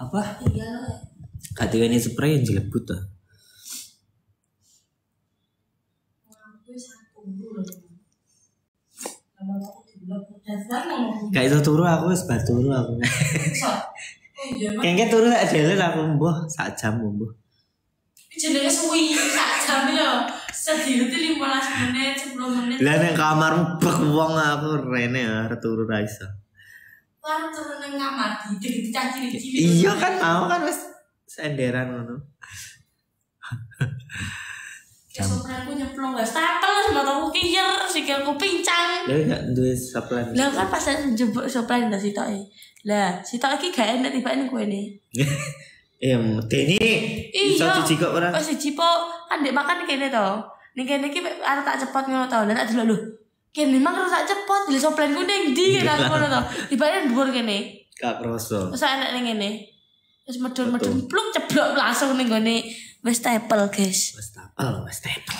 Apa? Iya ini spray yang jelebut tuh. Sekarang mau Gak itu turu aku wis bar turu aku. Oh iya. Kayaknya turu tak jalan aku mbuh sak jam mbuh. Jenenge suwi sak jam ya. Sedih itu 15 menit, 10 menit. Lah nek kamarmu bek wong aku rene arep turu ra iso. Baru turun nang kamar di caci cilik. Iya kan mau kan wis senderan ngono. Ya sopranku nyemplung gak stapel sama aku kiyer sikilku pincang. Lah gak duwe supply. Lah kan pas njebuk sopran ndak sitoke. Lah sitok iki gak enak tiba ning kowe ne. Eh medeni iso Iya. cuci kok ora. Siji po kan ndek makan kene to. Ning kene iki arep tak cepot ngono to. Lah tak delok lho. Kene mang harus tak cepot lho sopranku ning ndi kene aku ngono to. Tiba dhuwur kene. Gak kroso. Masa enak ning ngene. Wis medun-medun pluk ceblok langsung ning gone wis stapel, guys. Wes tapel, wes tapel.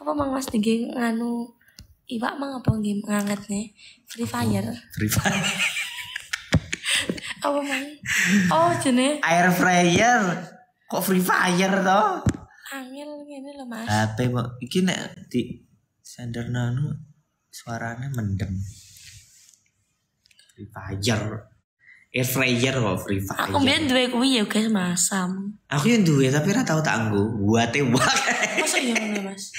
Apa mang Mas tinggi nganu iwak mang apa nggih nganget nih Free Fire. Free Fire. Apa mang? Oh, jene Air fryer. Kok Free Fire toh? angel ngene lho, Mas. HP kok iki nek di sender nanu suaranya mendem. Free Fire. Air fryer kok Free Fire. Aku mbiyen duwe kuwi ya, guys, masam. Aku yang duwe tapi ora tau tak nggo. Buate wae. Masa iya ngono, Mas?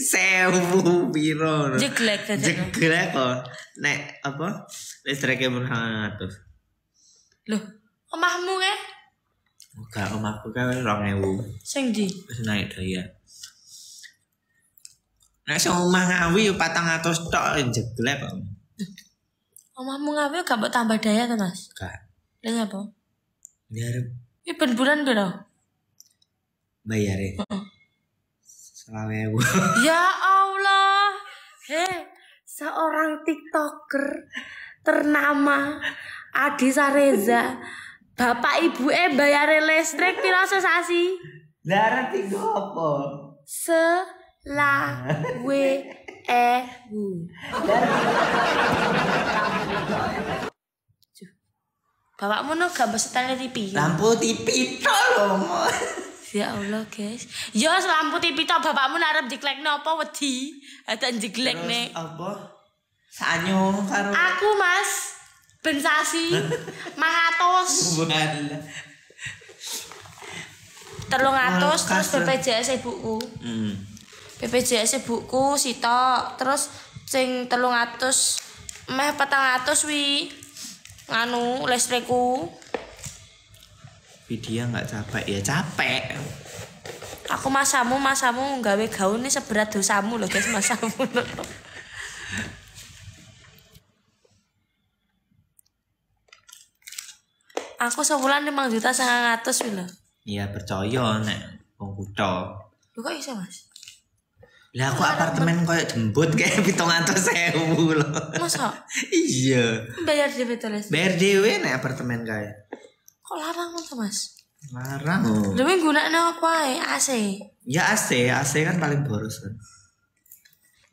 Sewu piro. Jeglek aja. Jeglek kok. Nek apa? Listriknya berhangat. Loh, omahmu ke? Enggak, om aku kan 2000. Sing ndi? Wis naik daya. Nek sing omah ngawi yo 400 tok jeglek kok. Omahmu ngawe gak mbok tambah daya to, Mas? Enggak. Lah nyapa? Biar Iki ben bulan piro? bayar ya. Heeh. Selawe. Ya Allah. Hei, seorang TikToker ternama Adi Sareza. Bapak ibu eh bayar listrik piro sesasi? Lah tiga apa? Selawe ewu. Juh. Bapakmu no gak setel TV. Lampu TV tok lho. Ya Allah, guys. Yo lampu TV tok bapakmu narep jeglekno apa wedi? Ada jeglekne. Terus apa? Sanyo karo Aku mas Ben sasi Mangatus Walah. Telung atus Terus. BPJS ibuku Hmm. BPJS ibuku sitok Terus sing telung atus Meh petang atus wi Nganu listrikku Video nggak capek ya capek. Aku masamu masamu nggawe gaun ini seberat dosamu loh guys masamu Aku sebulan 5 juta sangat ngatus lho. Iya percaya nek wong kutho. Lho kok iso mas? Lah aku apartemen koyo jembut kayak 700.000 lho. Masa? Iya. Bayar DP tulis. Bayar dhewe nek apartemen kae. Kok larang tuh mas? Larang. Demi gunanya apa ya? AC. Ya AC, AC kan paling boros kan.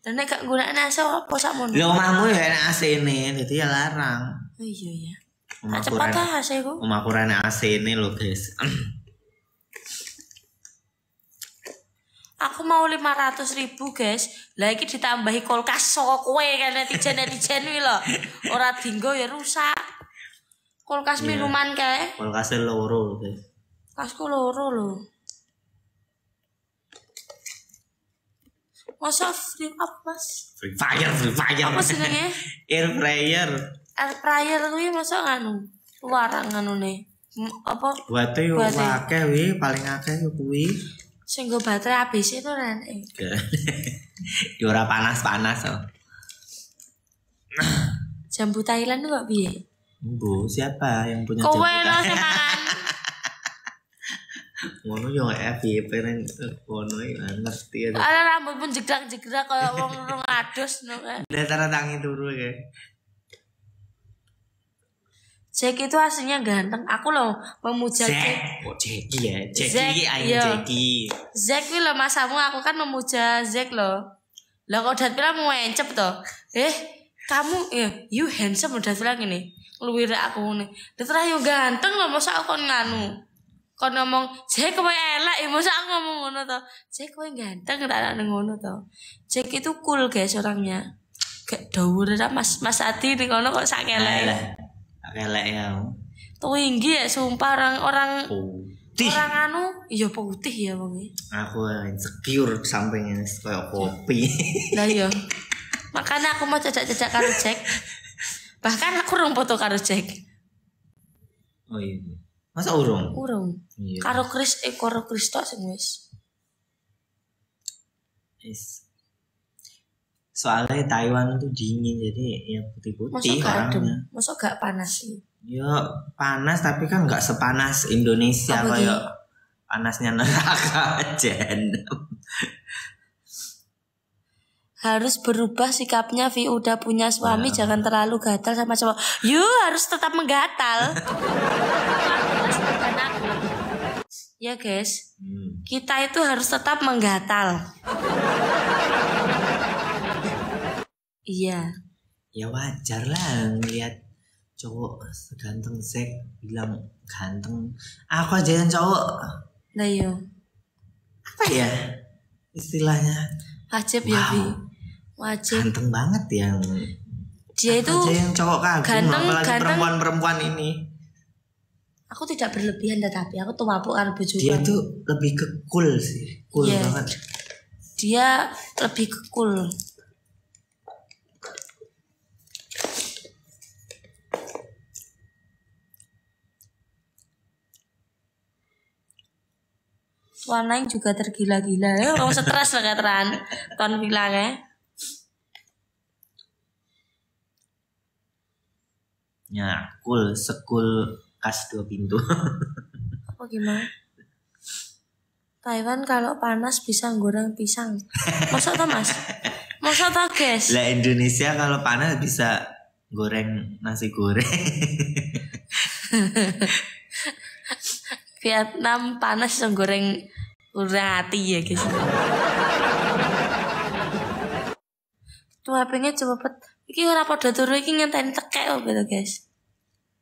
Dan nek gak gunanya AC apa sakmono? Lah omahmu ya enak AC ini, jadi ya larang. Oh iya ya. Omahku Tak cepat AC ku. Omahku ra enak AC ini lho, guys. Aku mau 500 ribu guys. Lah iki ditambahi kulkas saka kowe kan netizen netizen wi lho. Ora dinggo ya rusak. Kulkas Iya. minuman kae. Kulkasnya loro guys. Kulkasku loro lho. Masa free up mas? Free Fire, Free Fire. Apa jenenge? Air fryer. Air fryer kuwi masa nganu? Luarang nganune. M- Apa yo Buate. akeh wi, paling akeh kuwi. Sing nggo baterai ABC itu kan eh. Yo ora panas-panas oh. jambu Thailand kok piye? Bu, siapa yang punya Kowe lo sing mangan. Ngono yo FYP nang ngono lah, ngerti ya. Ada rambut pun jegrak-jegrak kayak wong rong adus no kan. Datara tangi turu ya. Jack itu aslinya ganteng. Aku loh memuja Jack. Jack, oh Jackie ya, Jackie ayo. Jackie. Zack kuwi lho masamu aku kan memuja Zack loh. Lah kok udah bilang mau encep toh. Eh, kamu ya, you handsome udah bilang ini. luwih rek aku ngene. Terus yo ganteng lho masa aku kon nganu. Kon ngomong, "Jek kowe elek." Ya masa aku ngomong ngono to. Jek kowe ganteng ra ana ngono to. Jek itu cool guys orangnya. Gak dawur ra Mas Mas Adi ning kono kok sak elek. Elek. Ya. Tinggi ya sumpah orang orang Putih. orang anu iya putih ya wong Aku insecure sampingnya kayak kopi. Lah iya. Makanya aku mau cecak-cecak karo Jack. Bahkan aku urung foto karo Jack. Oh iya. Masa urung? Urung. Iya. Karo Chris eh karo Chris tok sing wis. Is- Soalnya Taiwan tuh dingin jadi ya putih-putih gak orangnya. masuk gak panas sih. Ya panas tapi kan nggak sepanas Indonesia Apa kayak panasnya neraka jahanam. Harus berubah sikapnya Vi udah punya suami Ya. jangan terlalu gatal sama cowok. Yuk harus tetap menggatal. Ya guys, Hmm. kita itu harus tetap menggatal. Iya. Ya wajar lah ngeliat cowok seganteng Zack bilang ganteng. Aku aja yang cowok Nah iya. apa ya istilahnya Wajib ya Vi. Wow. Wajib. ganteng banget yang Dia itu aja yang cowok kagum ganteng- apalagi ganteng. perempuan-perempuan ini aku tidak berlebihan tetapi aku tuh mabuk karo bojoku. dia tuh lebih ke cool sih cool Iya. banget dia lebih ke cool. Warna juga tergila-gila ya, orang stres lah kateran ton bilang ya. ya cool sekul kas dua pintu Apa gimana? Taiwan kalau panas bisa goreng pisang. Masa tau mas? Masa tau guys? lah Indonesia kalau panas bisa goreng nasi goreng Vietnam panas bisa goreng goreng hati ya guys. Tuh HP-nya cepet. Iki ora padha turu iki ngenteni tekek kok gitu guys.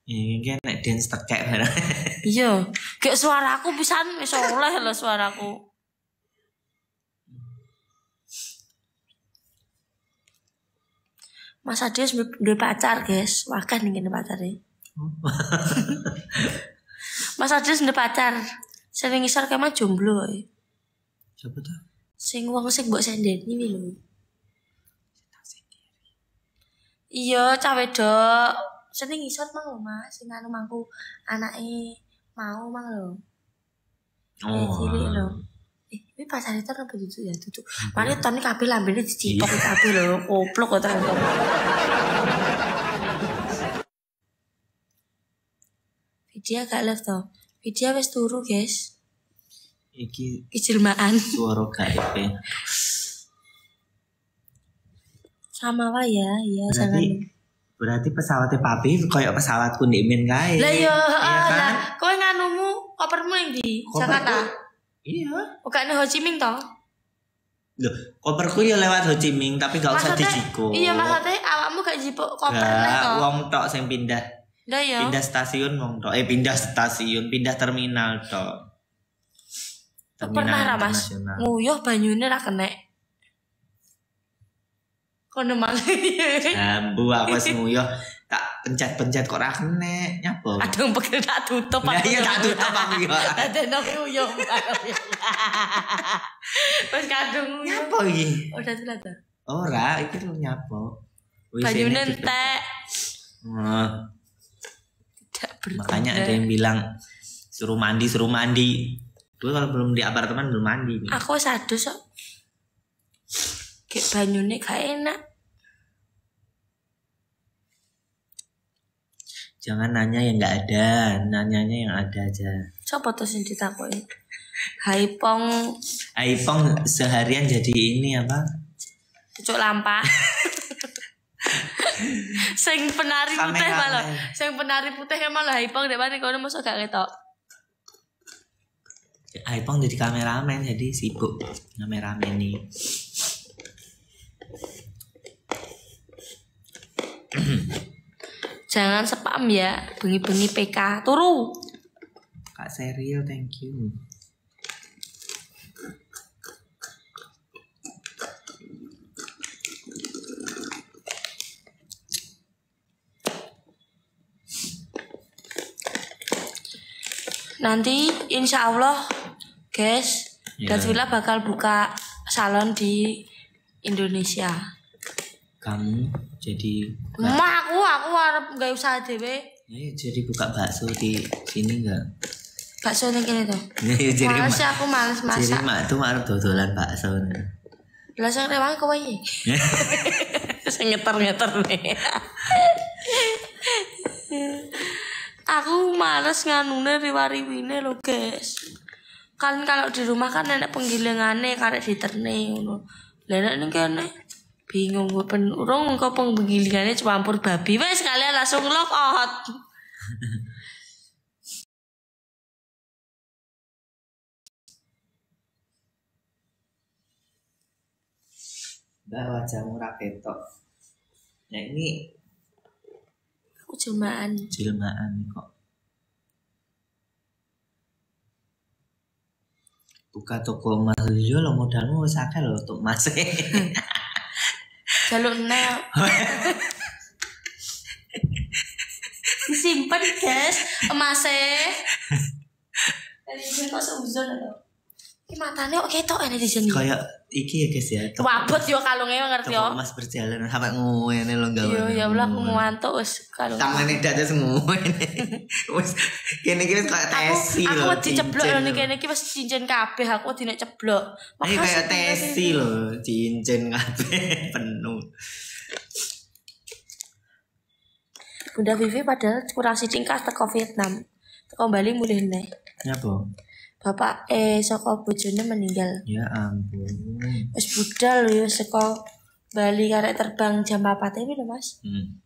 ini kan nek dance tekek barang Iya, kayak suaraku pisan wis oleh lho suaraku. Mas Adi duwe pacar, guys. Wakah nih kene pacare. Mas Adi duwe pacar. Sering ngisor kemah jomblo ae. siapa tuh Sing wong sing mbok sendeni wi lho. Iya, cah wedok. Sering ngisor mang lho, Mas. Sing anu mangku anake mau mang lho. Eh, cilik lho. Eh, ini pacar itu apa duduk ya duduk. Mari ton ini kabel lambene dicipok Iya. kabel lho, koplok kok ternyata. Video gak live toh. Video wis turu, guys. iki Kejelmaan suara gaib ya. sama wae ya, iya jangan. berarti berarti pesawatnya papi kayak pesawatku di Min kae Lah yo, iya ah, kan lah, kowe nganumu kopermu yang di Koperku- Jakarta. iya Bukan Ho Chi Minh toh? Loh, koperku ya lewat Ho Chi Minh tapi gak usah dijiko Iya, maksudnya awakmu gak jipuk koper Gak, toh. wong tok sing pindah Lah yo. pindah stasiun tok eh pindah stasiun pindah terminal tok Pernah ra Mas? Nguyuh banyune ra kenek. Kono mang. Jambu aku wis nguyuh tak pencet-pencet kok ra kene nyapa Adung pegel tak tutup Ya iya tak tutup aku yo. Ada nang nguyuh. Wis kadung nguyuh. Nyapa iki? Udah tuh lah tuh. Ora, iki lho nyapa. Banyune entek. Nah, Tidak berguna. makanya ada yang bilang suruh mandi, suruh mandi. Gue kalau belum di apartemen belum mandi nih. Aku wis adus kok. Kayak banyune gak enak. Jangan nanya yang nggak ada, nanyanya yang ada aja. Coba tuh sing ditakoki. Haipong iPhone seharian jadi ini apa? cucuk lampa. sing penari putih malah. Sing penari putih malah haipong dek mana kono mosok gak ketok. iPhone jadi kameramen jadi sibuk kameramen nih. Jangan spam ya, bengi-bengi PK. Turu. Kak Serial, thank you. Nanti insya Allah, guys, Ya. Datvilla bakal buka salon di Indonesia. Kamu jadi Mak aku, aku harap nggak usaha dewe. ya, jadi buka bakso di sini enggak? Bakso nih kene tuh. Ya, jadi Males ya aku males jadi masak. mak tuh mak dodolan bakso. Lah sing rewangi kowe iki. Sing ngeter-ngeter nih. aku males nganune riwariwine lho, guys. Kan kalau di rumah kan enak penggilingane karek diterne ngono. Lah nek ning kene bingung gue pen urung kok penggilingane campur babi wes sekalian langsung lock out. Mbak wajahmu raketok. Ya ini Aku jelmaan. jelmaan kok. Buka toko emas yo lo modalmu wis akeh lho untuk emas. Jaluk nel. Disimpen guys, emasnya. Dari kok seuzon lho. Ini matanya kok ketok ini di sini. Kayak iki ya guys ya. Wabut yo kalungnya ngerti yo. emas berjalan sampai ngene lo enggak. Yo ya Allah aku ngantuk wis kalung. Tangannya dada semua ini. Wis kene iki wis kayak Aku tesi aku lho. wedi ceblok cincin lho nih kene iki wis cincin kabeh aku nek ceblok. Ini Makasih, kayak tesi lho, cincin kabeh penuh. Bunda Vivi padahal kurang tingkat teko Vietnam. Teko Bali mulih neh. Ya, Bang. Bapak eh saka bojone meninggal. Ya ampun. Wis budal lho ya saka Bali karek terbang jam 4 ini lho Mas. Hmm.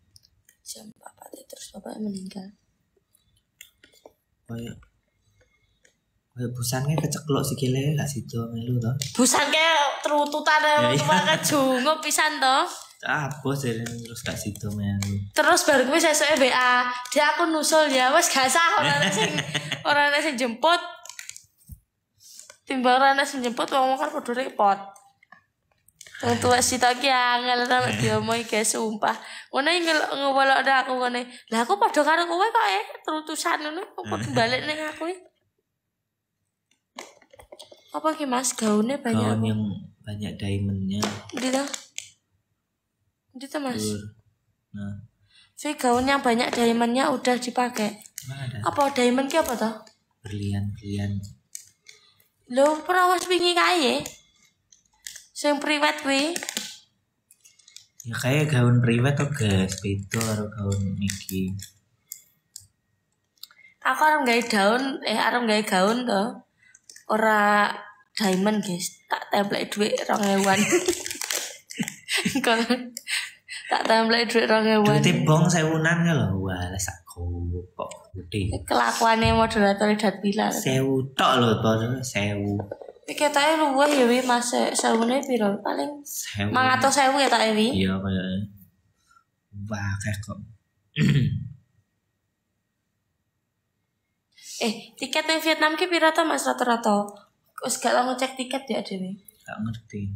Jam 4 terus bapaknya meninggal. Kayak kayak busannya keceklok sikile gak sido melu to. Busan kayak terututan Ya, ya, iya. tua jungo pisan toh. Ah, bos jadi terus gak sido melu. Terus baru gue sesuai BA, dia aku nusul ya, wes gak sah orang sing orang sing jemput. Timbang orang sing jemput wong kan kudu repot. Wong tua si tak angel ta nek diomong guys sumpah. Ngono iki nek aku ngene. Lah aku padha karo kowe kok eh terutusan ngono kok padha balik ning aku iki. Apa ki Mas gaune banyak Gaun yang banyak diamondnya. Ndi ta? Ndi ta Mas? Nah, Si gaun yang banyak diamondnya udah dipakai. ada Apa diamond ki apa toh? berlian-berlian. Lho, perawas wingi kae. Sing priwet kuwi. Ya kayak gaun priwet tuh guys, beda karo gaun iki. Aku arep gawe daun, eh arep gawe gaun to. Ora diamond, guys. Tak template dhuwit 2000-an. Kalau tak template dhuwit 2000-an. Duitnya bong sewunan ya loh, wah sak kok gede. Kelakuannya moderator dat bila. Sewu tok loh, tuh sewu. Ketoke luwih ya wi Mas, sewune piro? Paling Sewu. 500.000 ketoke wi. Iya kayaknya. Wah kayak kok. Eh, tiket yang Vietnam ki piro to Mas rata-rata? Wis gak lah ngecek tiket ya dhewe. Gak ngerti.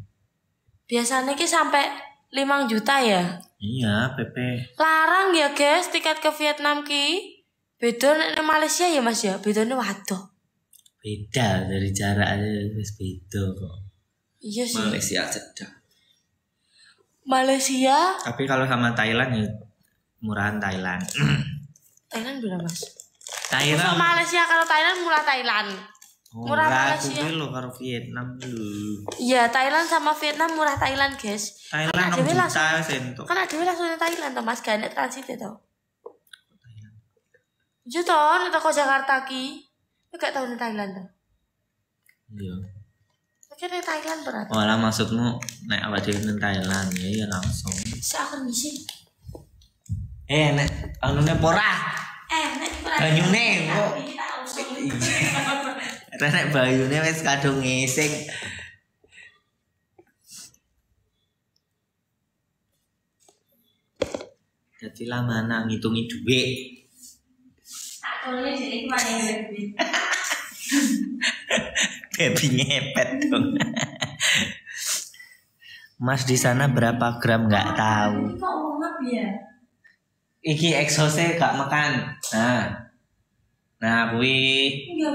Biasanya ki sampai 5 juta ya. Iya, PP. Larang ya guys tiket ke Vietnam ki. Beda nek Malaysia ya Mas ya, bedanya waduh. Beda dari jarak aja wis beda kok. Iya sih. Malaysia cedak. Malaysia, Tapi kalau sama Thailand ya murahan Thailand. Thailand berapa Mas? Masa Thailand Malaysia kalau Thailand murah Thailand. murah murah Malaysia. kuwi lho karo Vietnam lho. Iya, Thailand sama Vietnam murah Thailand, guys. Thailand Kan 6 ada juta sentuk. Kan ada langsung Thailand toh Mas, gak transit to. Iya toh, nek Jakarta ki. Nek gak tau nang Thailand toh. Iya. Mungkin nang Thailand berat. Malah maksudmu nek awak dhewe nang Thailand ya ya langsung. Saya akan misi. Eh nek anune pora. Eh, nek berat. Banyune kok. Kita usung. Nek bayune wis kadung ngising. Jadi lama nang ngitungi duit. Jadi ke mana ya Baby ngepet dong. Mas di sana berapa gram nggak tahu. Ini kok ngomong ya? Iki gak makan. Nah, nah. Enggak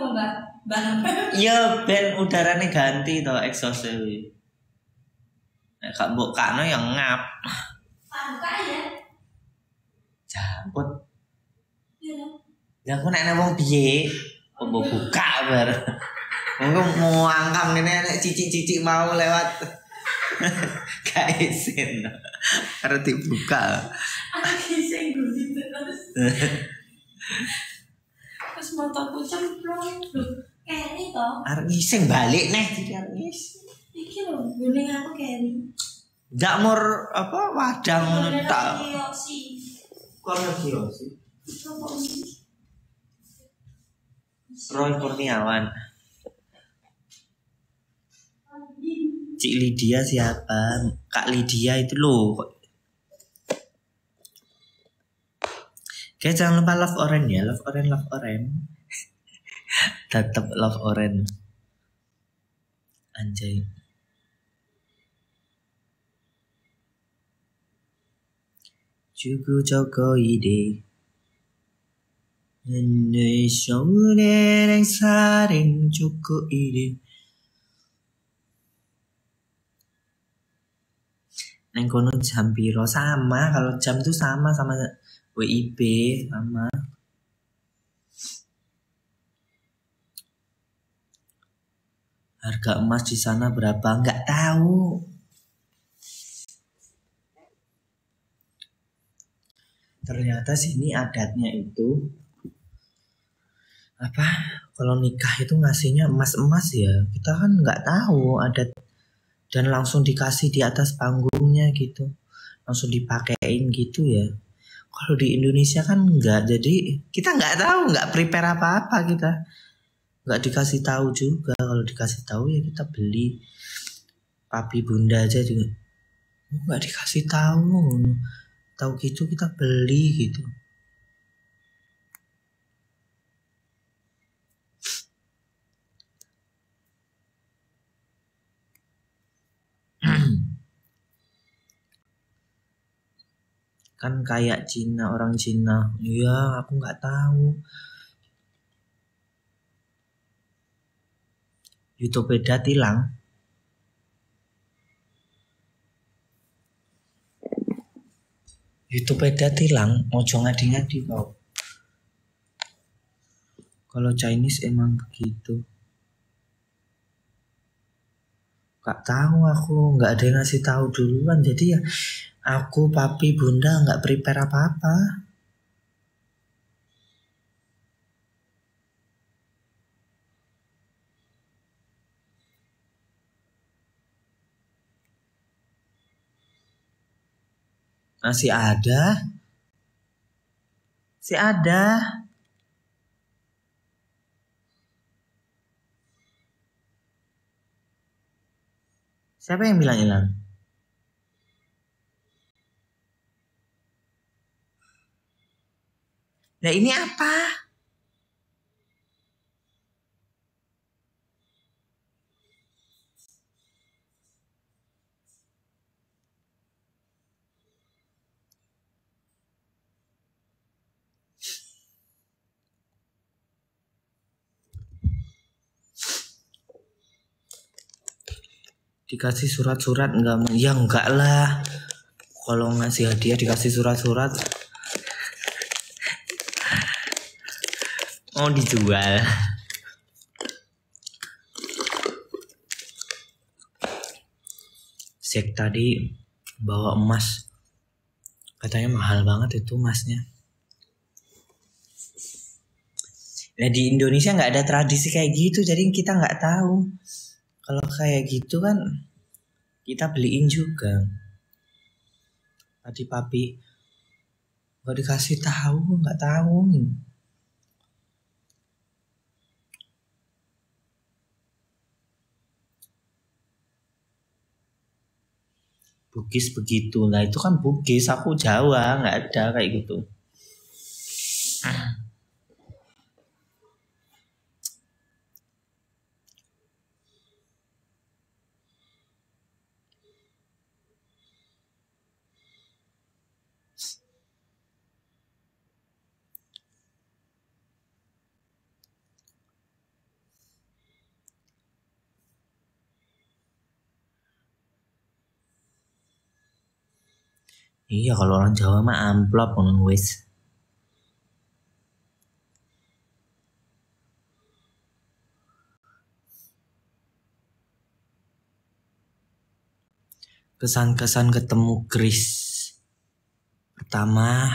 apa. Iya ben ganti exhaustnya kui. Nah, kak mbok kakno yang ngap. Ya? Jangkut. Iya. Ya aku nek wong piye? Mbok buka bar. Mungkin mau angkam ini nek cici-cici mau lewat. Gak isin. Harus dibuka. Aku gitu terus. Terus motorku cemplung. Keri toh. Arep ngising balik nih jadi arep ngising. Iki loh, guling aku Keri. Ndak mur apa wadang ngono tak. kira sih? Coba ini. Roy Kurniawan. Cik Lydia siapa? Kak Lydia itu loh. Oke jangan lupa love orange ya, love orange, love orange. Tetap love orange. Anjay. Cukup Joko ide. Indonesia yang saring cukup ide. Neng kono jam piro? Sama. Kalau jam tuh sama sama WIB sama. Harga emas di sana berapa? Nggak tahu. Ternyata sini adatnya itu apa? Kalau nikah itu ngasihnya emas-emas ya kita kan nggak tahu adat dan langsung dikasih di atas panggungnya gitu langsung dipakein gitu ya. Kalau di Indonesia kan nggak jadi kita nggak tahu nggak prepare apa-apa kita. Nggak dikasih tahu juga kalau dikasih tahu ya kita beli papi bunda aja juga. Nggak dikasih tahu tahu gitu kita beli gitu kan kayak Cina orang Cina. Iya aku nggak tahu. YouTube beda tilang YouTube beda tilang ojo ngadi-ngadi kau kalau Chinese emang begitu. Gak tahu aku nggak ada yang ngasih tahu duluan. Jadi ya aku papi bunda nggak prepare apa-apa. Masih ada? Masih ada. Siapa yang bilang hilang Nah ini apa? Dikasih surat-surat enggak? Ya enggak lah. Kalau ngasih hadiah dikasih surat-surat mau dijual. Sek tadi bawa emas. Katanya mahal banget itu emasnya. Nah di Indonesia nggak ada tradisi kayak gitu jadi kita nggak tahu. Kalau kayak gitu kan kita beliin juga. Tadi papi nggak dikasih tahu nggak tahu Bugis begitu. Nah itu kan Bugis, aku Jawa, nggak ada kayak gitu. Iya kalau orang Jawa mah amplop ngono wis. Kesan-kesan ketemu Chris. Pertama,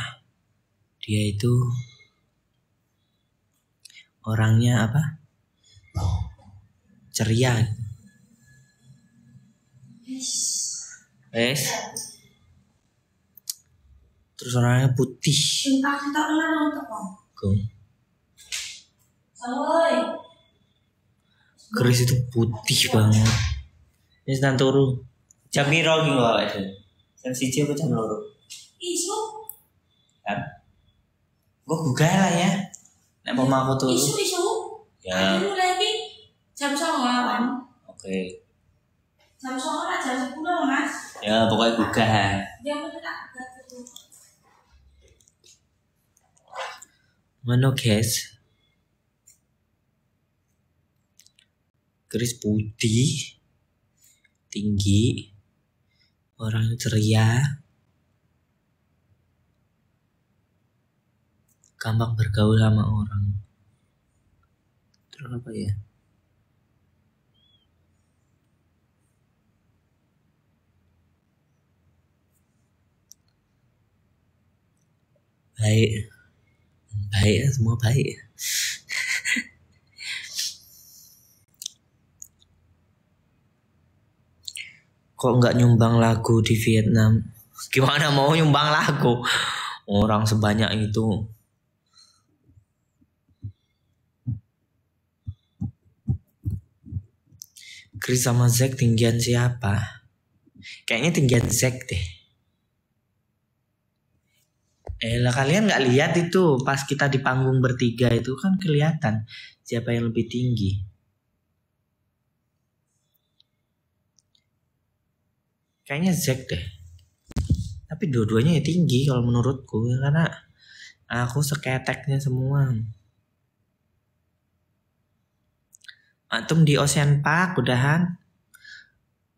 dia itu orangnya apa? Ceria. Wes. Terus orangnya putih. Gong. Chris itu putih banget. Ini sedang turu. Jam piro iki kok itu? Jam siji apa jam loro? Isu, Kan? Gue gugah lah ya. Nek mau aku turu. isu, isu. Ya, Aduh lagi jam songo lawan. oke. Jam songo lah jam sepuluh mas. Ya pokoknya gugah. Jam itu tak guys? Chris putih, tinggi, orangnya ceria, gampang bergaul sama orang. Terus apa ya? Baik, baik semua baik. Kok nggak nyumbang lagu di Vietnam? Gimana mau nyumbang lagu? Orang sebanyak itu. Chris sama Zack tinggian siapa? Kayaknya tinggian Zack deh. Eh lah kalian nggak lihat itu pas kita di panggung bertiga itu kan kelihatan siapa yang lebih tinggi. Kayaknya Zack deh. Tapi dua-duanya ya tinggi kalau menurutku karena aku seketeknya semua. Atum di Ocean Park udahan.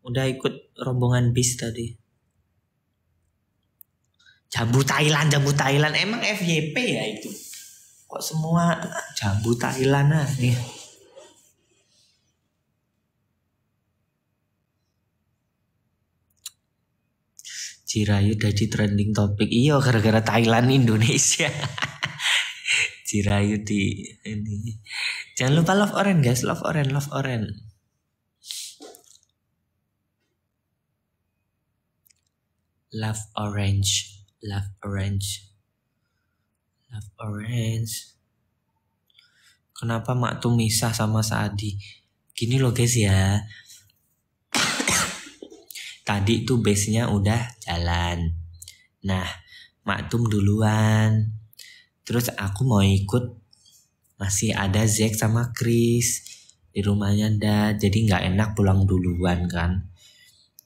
Udah ikut rombongan bis tadi. Jambu Thailand, jambu Thailand. Emang FYP ya itu? Kok semua jambu Thailand ah nih. Cirayu jadi trending topik. Iya gara-gara Thailand Indonesia. Cirayu di ini. Jangan lupa love orange guys, love orange, love orange. Love orange, love orange. Love orange. Kenapa Mak tuh misah sama Saadi? Gini loh guys ya. Tadi tuh base-nya udah jalan. Nah, Maktum duluan. Terus aku mau ikut masih ada Zack sama Chris di rumahnya ada jadi nggak enak pulang duluan kan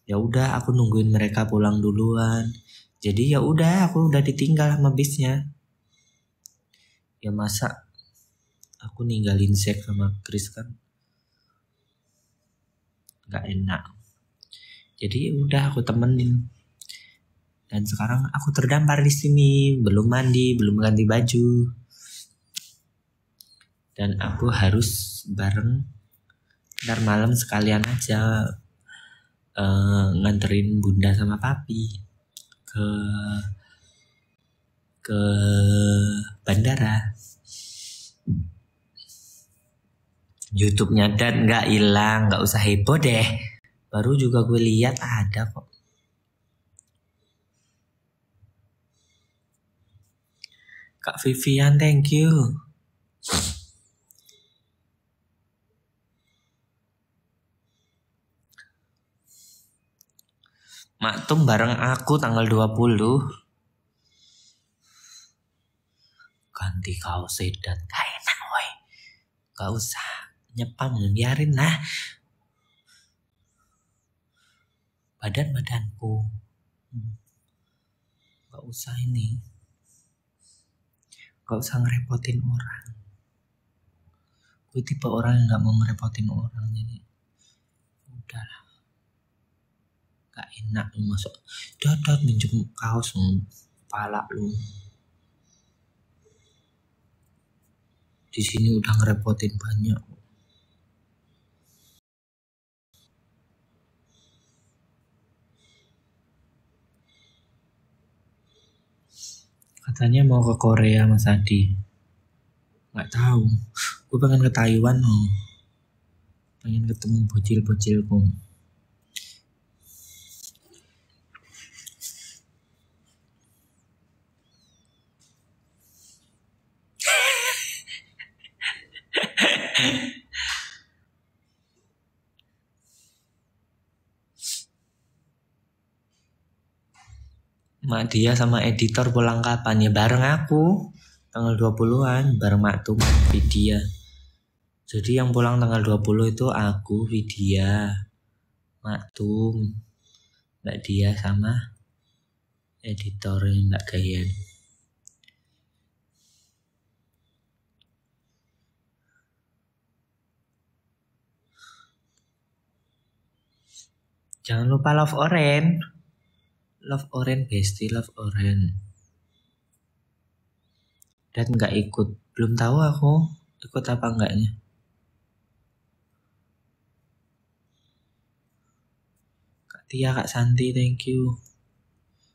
ya udah aku nungguin mereka pulang duluan jadi ya udah aku udah ditinggal sama bisnya. Ya masa aku ninggalin Zack sama Chris kan nggak enak. Jadi ya udah aku temenin. Dan sekarang aku terdampar di sini belum mandi belum ganti baju. Dan aku harus bareng ntar malam sekalian aja eh, nganterin bunda sama papi ke ke bandara. YouTube-nya dan nggak hilang nggak usah heboh deh. Baru juga gue lihat ada kok. Kak Vivian thank you Maktum bareng aku tanggal 20 ganti kaos sedan. Gak enak woi. Gak usah nyepam biarin lah. Badan badanku. Hmm. gak usah ini. Gak usah ngerepotin orang. Gue tipe orang yang gak mau ngerepotin orang jadi udahlah gak enak lu masuk. Dadat minjem kaos kepala lu. Di sini udah ngerepotin banyak. Katanya mau ke Korea Mas Adi nggak tahu. Gue pengen ke Taiwan loh pengen ketemu bocil-bocilku Mak dia sama editor pulang kapan ya bareng aku tanggal 20-an bareng Mak tuh Vidya. Jadi yang pulang tanggal 20 itu aku, Vidya, Mak Tum, Mbak Dia sama editor Mbak Gayan. Jangan lupa love orange. Love orange bestie, love orange. Dan nggak ikut. Belum tahu aku ikut apa enggaknya. Kak Tia, Kak Santi, thank you.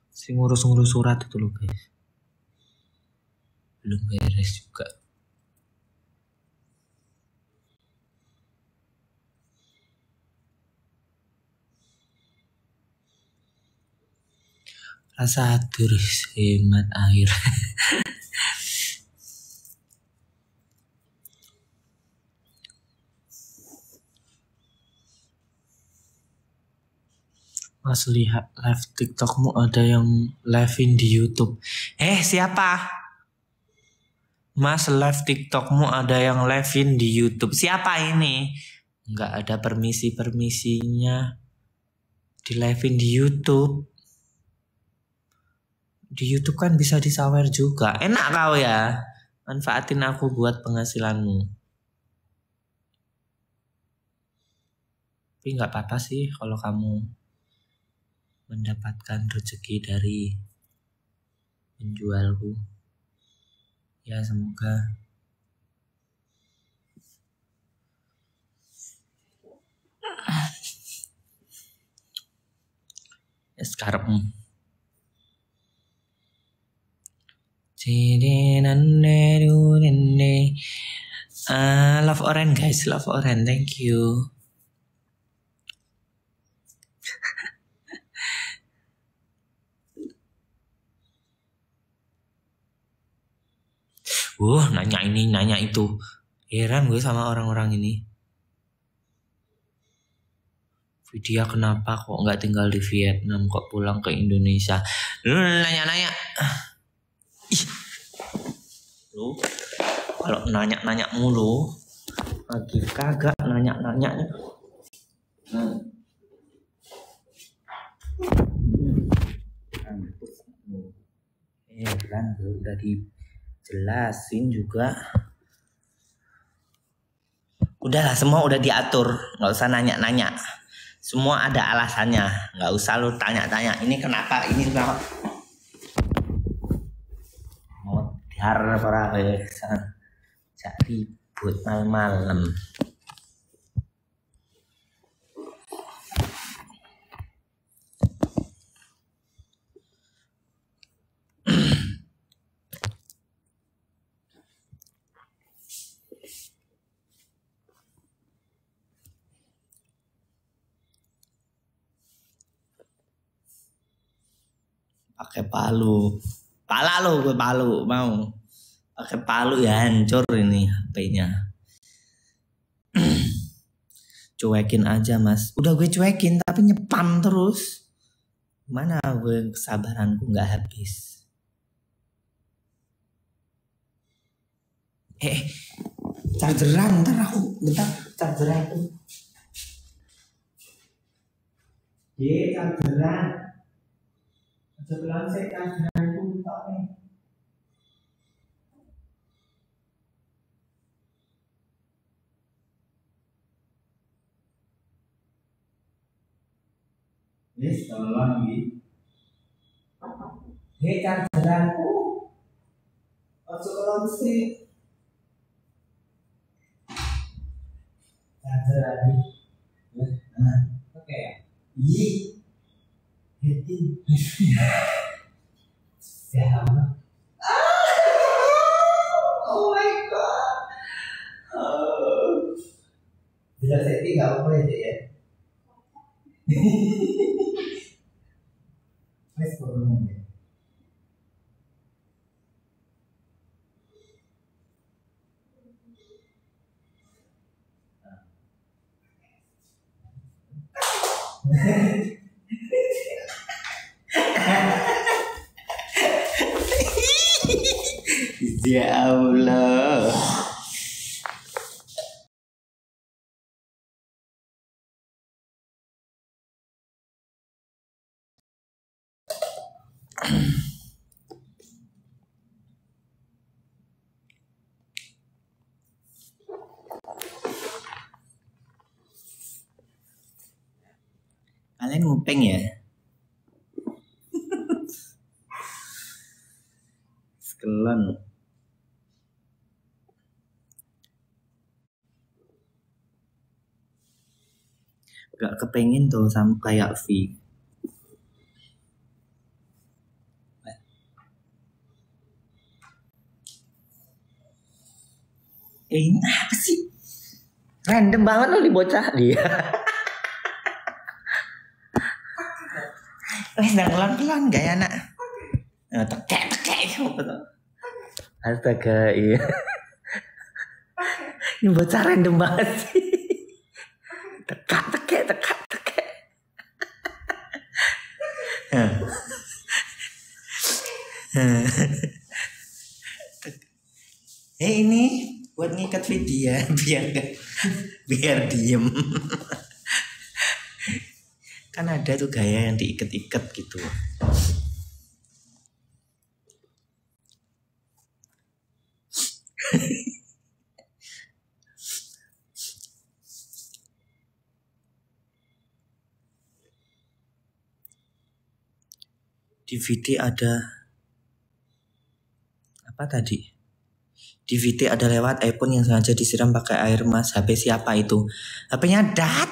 Si ngurus-ngurus surat itu loh guys. Belum beres juga. Rasa turis hemat air Mas lihat live TikTokmu ada yang live di YouTube. Eh siapa? Mas live TikTokmu ada yang live di YouTube. Siapa ini? Enggak ada permisi permisinya di live di YouTube di YouTube kan bisa disawer juga. Enak kau ya. Manfaatin aku buat penghasilanmu. Tapi nggak apa-apa sih kalau kamu mendapatkan rezeki dari penjualku. Ya semoga ya sekarang Uh, love orange guys, love orange, thank you. Wah, uh, nanya ini, nanya itu. Heran gue sama orang-orang ini. Vidya kenapa kok nggak tinggal di Vietnam kok pulang ke Indonesia? Lu nanya-nanya. Ih. Lu kalau nanya-nanya mulu lagi kagak nanya-nanya. Hmm. Eh kan udah dijelasin juga. Udahlah semua udah diatur, nggak usah nanya-nanya. Semua ada alasannya, nggak usah lu tanya-tanya. Ini kenapa? Ini kenapa? Har para cak ribut malam-malam. Pakai palu Pala lo gue palu mau. Pakai palu ya hancur ini HP-nya. cuekin aja mas. Udah gue cuekin tapi nyepam terus. Mana gue kesabaranku nggak habis. Eh, chargeran ntar aku bentar chargeran aku. Ye, chargeran. Bilang saya chargeran itu tak nih. Wis tolong iki. Hei chargeranku. Ojo kelon sih. Charger lagi. Nah, oke ya. Iya. Hetin. Ya Allah. Oh my god. Oh. Bila setting nggak apa ya, Dek, ya? Wes ngomong ya. Ya Allah. Kalian ngupeng ya? Sekelon. Gak kepengen tuh sama kayak V. Eh, ini apa sih? Random banget loh di bocah dia. Wes nang pelan-pelan gak ya nak? Eh, Tekek tekek. Astaga iya. Ini bocah random banget sih. Tekak tekek tekak tekek. Eh ini buat ngikat video biar biar diem. kan ada tuh gaya yang diikat-ikat gitu. DVD ada apa tadi? DVD ada lewat iPhone yang sengaja disiram pakai air mas. HP siapa itu? HP-nya Dat.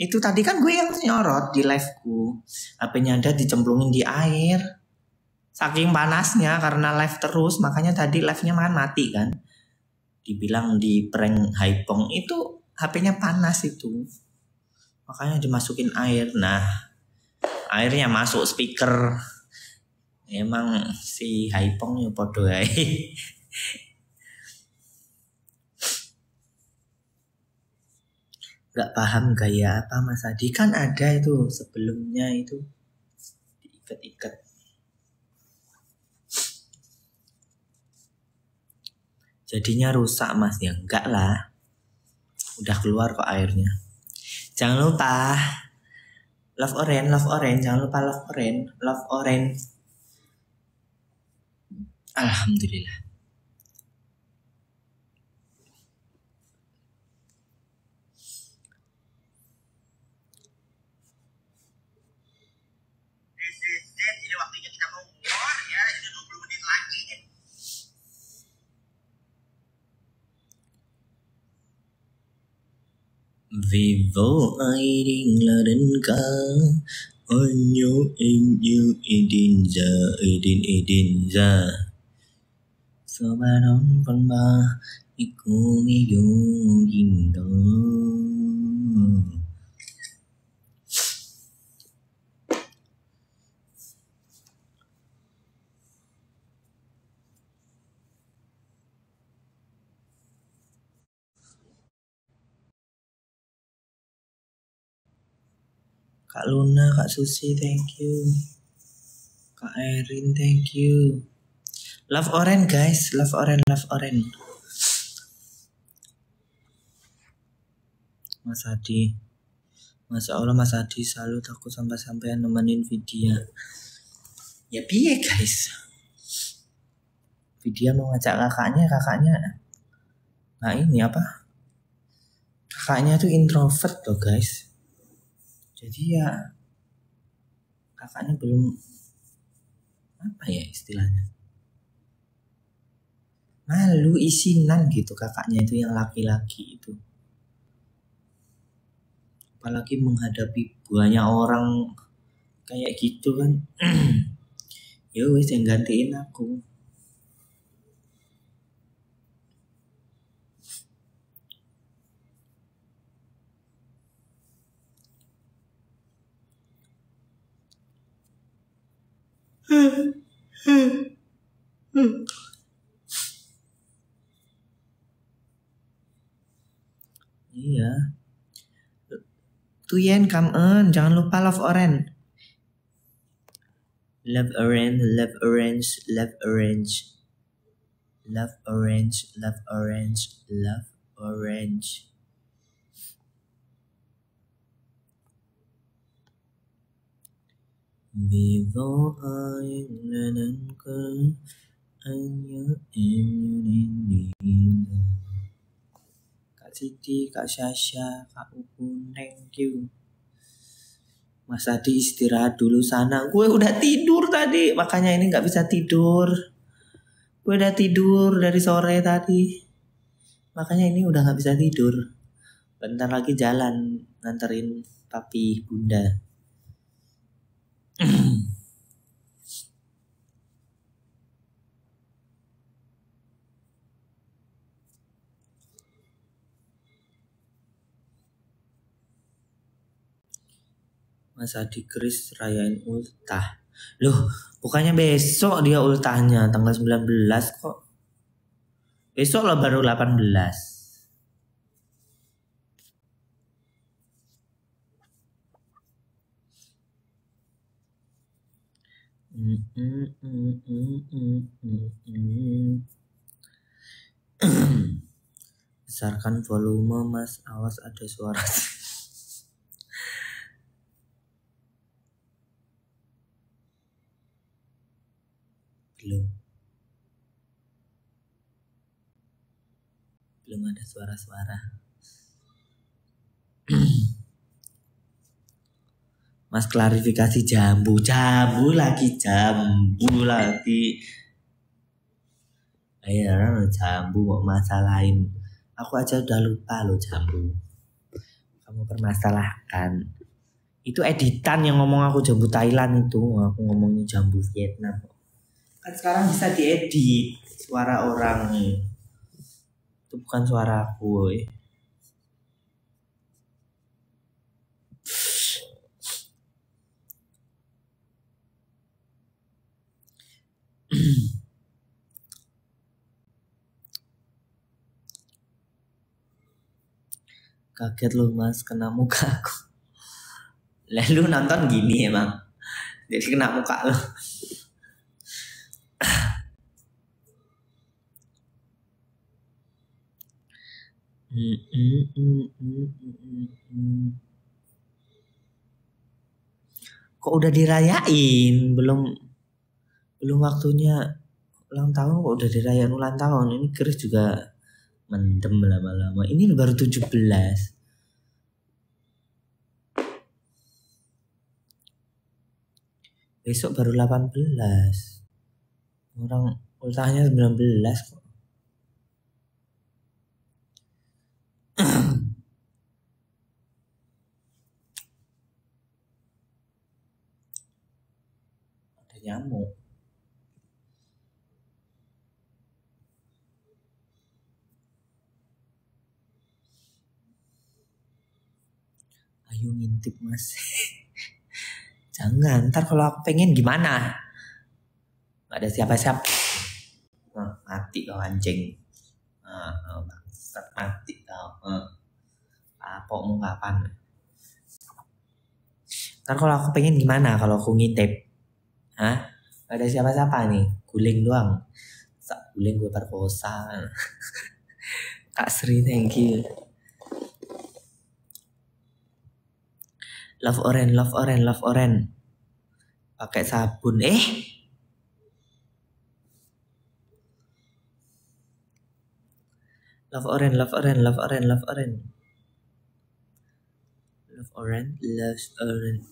Itu tadi kan gue yang nyorot di liveku. HP-nya Dat dicemplungin di air. Saking panasnya karena live terus, makanya tadi live-nya makan mati kan. Dibilang di prank Hypong itu HP-nya panas itu. Makanya dimasukin air. Nah, airnya masuk speaker emang si Haipong ya podo ae nggak paham gaya apa Mas Adi. Kan ada itu sebelumnya itu. Diikat-ikat. Jadinya rusak Mas. Ya enggak lah. Udah keluar kok airnya. Jangan lupa love orange love orange. Jangan lupa love orange love orange Alhamdulillah. This is it. Ini waktunya kita mau war ya. Ini 20 menit lagi. Vì vô ai điên là đến ca Ôi nhớ em như Edin ra Edin Edin ra Sao ba đón Kak Luna, Kak Susi, thank you. Kak Erin, thank you. Love Oren guys, love Oren, love Oren. Mas Adi. Masya Allah Mas Adi selalu takut sampai-sampai nemenin Vidya. Ya piye guys. Vidya mau ngajak kakaknya, kakaknya Nah ini apa? Kakaknya tuh introvert loh guys. Jadi ya kakaknya belum apa ya istilahnya malu isinan gitu kakaknya itu yang laki-laki itu. Apalagi menghadapi banyak orang kayak gitu kan. Ya wes yang gantiin aku Iya. Tuyen come on, jangan lupa love orange. Love orange, love orange, love orange. Love orange, love orange, love orange. Vì vô ai nên cơ anh nhớ em như đi đâu. Siti, Kak Sasha, Kak Upun, thank you. Mas Adi istirahat dulu sana. Gue udah tidur tadi, makanya ini nggak bisa tidur. Gue udah tidur dari sore tadi, makanya ini udah nggak bisa tidur. Bentar lagi jalan nganterin papi bunda. Mas Adi Kris rayain ultah. Loh, bukannya besok dia ultahnya tanggal 19 kok. Besok lah baru 18. Mm, mm, mm, mm, mm, mm, mm. Besarkan volume mas, awas ada suara. belum. Belum ada suara-suara. Mas klarifikasi jambu. Jambu lagi jambu lagi. Ayo jambu mau masalahin. Aku aja udah lupa loh jambu. Kamu permasalahkan. Itu editan yang ngomong aku jambu Thailand itu. Aku ngomongnya jambu Vietnam kan sekarang bisa diedit suara orang itu bukan suara aku woy. kaget loh mas kena muka aku. Lalu nonton gini emang. Jadi kena muka lo Kok udah dirayain? Belum belum waktunya ulang tahun kok udah dirayain ulang tahun. Ini Chris juga mendem lama-lama. Ini baru 17. Besok baru 18. Orang ultahnya 19 kok. ada nyamuk. Ayo ngintip mas. Jangan ntar kalau aku pengen gimana Gak ada siapa-siapa nah, mati kau anjing nah, bangsat, mati kau nah. apa mau kapan Ntar kalau aku pengen gimana kalau aku ngintip? Hah? Gak ada siapa-siapa nih, guling doang. Sak guling gue perkosa. Kak Sri, thank you. Love orange, love orange, love orange. Pakai sabun. Eh, love orange, love orange, love orange, love orange. Love orange, loves orange.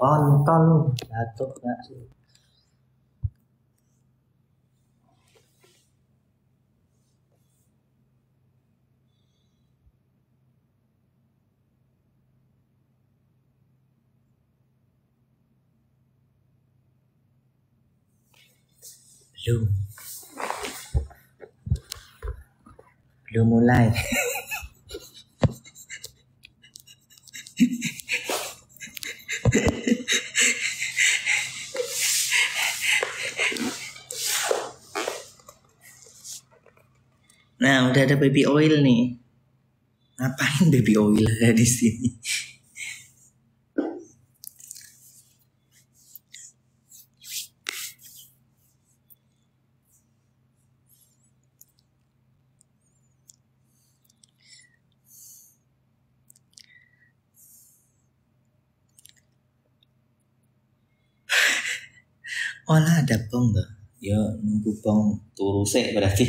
Kontol jatuh gak sih? Belum. Belum mulai. Nah, udah ada baby oil nih. Ngapain baby oil ada di sini? Oh lah ada tuh. Yo nunggu bong turu sih berarti.